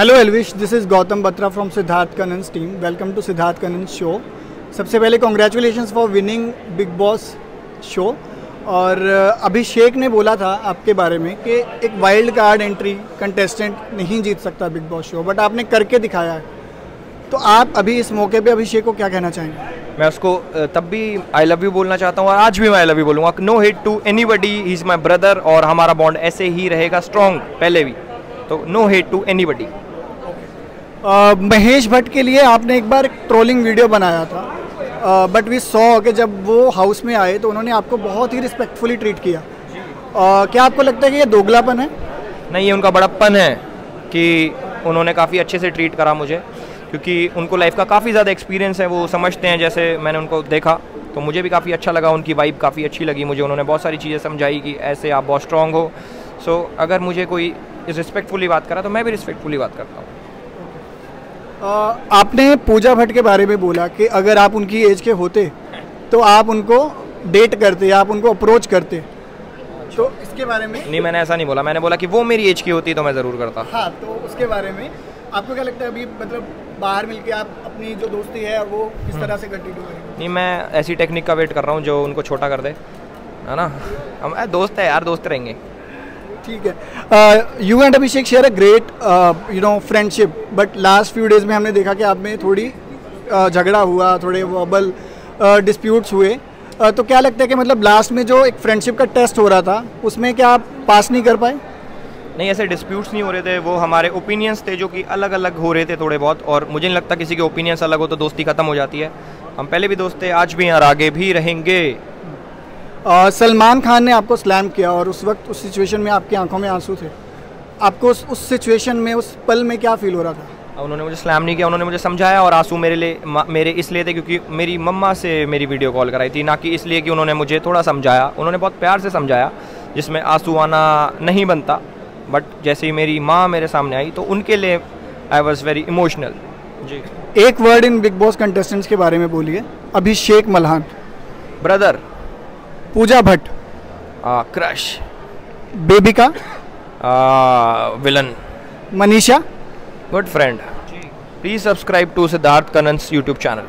Hello Elvish this is Gautam Batra from Siddharth Kannan's team welcome to Siddharth Kannan's show सबसे पहले congratulation for winning Bigg Boss show और uh, Abhishek ने बोला था आपके बारे में कि एक वाइल्ड कार्ड एंट्री कंटेस्टेंट नहीं जीत सकता बिग बॉस शो बट आपने करके दिखाया है। तो आप अभी इस मौके पे अभिषेक को क्या कहना चाहेंगे? मैं उसको तब भी आई लव यू बोलना चाहता हूँ और आज भी मैं आई लव यू बोलूँगा। No hate to anybody is my brother और हमारा बॉन्ड ऐसे ही रहेगा स्ट्रॉन्ग पहले भी। तो no hate to anybody Uh, Mahesh Bhatt के लिए आपने एक बार ट्रोलिंग वीडियो बनाया था। बट वी सॉ कि जब वो हाउस में आए तो उन्होंने आपको बहुत ही रिस्पेक्टफुली ट्रीट किया। uh, क्या आपको लगता है कि ये दोगलापन है? नहीं ये उनका बड़प्पन है कि उन्होंने काफ़ी अच्छे से ट्रीट करा मुझे क्योंकि उनको लाइफ का काफ़ी ज़्यादा एक्सपीरियंस है वो समझते हैं जैसे मैंने उनको देखा। तो मुझे भी काफ़ी अच्छा लगा उनकी वाइब काफ़ी अच्छी लगी मुझे। उन्होंने बहुत सारी चीज़ें समझाई कि ऐसे आप बहुत स्ट्रांग हो। सो so, अगर मुझे कोई रिस्पेक्टफुली बात करा तो मैं भी रिस्पेक्टफुली बात करता हूँ। आपने पूजा भट्ट के बारे में बोला कि अगर आप उनकी एज के होते तो आप उनको डेट करते आप उनको अप्रोच करते। तो इसके बारे में नहीं मैंने ऐसा नहीं बोला। मैंने बोला कि वो मेरी एज की होती तो मैं ज़रूर करता। हाँ तो उसके बारे में आपको क्या लगता है अभी मतलब बाहर मिलके आप अपनी जो दोस्ती है वो किस तरह से कंटिन्यू करेंगे? नहीं मैं ऐसी टेक्निक का वेट कर रहा हूँ जो उनको छोटा कर दे। है ना? हम दोस्त है यार दोस्त रहेंगे। ठीक है। You and Abhishek share a great you know friendship but last few days में हमने देखा कि आप में थोड़ी झगड़ा uh, झगड़ा हुआ थोड़े वर्बल डिस्प्यूट्स uh, हुए। Uh, तो क्या लगता है कि मतलब लास्ट में जो एक फ्रेंडशिप का टेस्ट हो रहा था उसमें क्या आप पास नहीं कर पाए? नहीं ऐसे डिस्प्यूट्स नहीं हो रहे थे। वो हमारे ओपिनियंस थे जो कि अलग अलग हो रहे थे थोड़े बहुत और मुझे नहीं लगता किसी के ओपिनियंस अलग हो तो दोस्ती खत्म हो जाती है। हम पहले भी दोस्त थे आज भी हैं और आगे भी रहेंगे। Uh, सलमान खान ने आपको स्लैम किया और उस वक्त उस सिचुएशन में आपकी आँखों में आँसू थे। आपको उस उस सिचुएशन में उस पल में क्या फील हो रहा था? उन्होंने मुझे स्लैम नहीं किया उन्होंने मुझे समझाया और आँसू मेरे लिए मेरे इसलिए थे क्योंकि मेरी मम्मा से मेरी वीडियो कॉल कराई थी ना कि इसलिए कि उन्होंने मुझे थोड़ा समझाया। उन्होंने बहुत प्यार से समझाया जिसमें आँसू आना नहीं बनता बट जैसे ही मेरी माँ मेरे सामने आई तो उनके लिए आई वॉज़ वेरी इमोशनल जी। एक word in Bigg Boss contestants के बारे में बोलिए Abhishek Malhan. Brother Pooja Bhatt. Crush. Bebika villain. Manisha. Good friend please subscribe to Siddharth Kannan's YouTube channel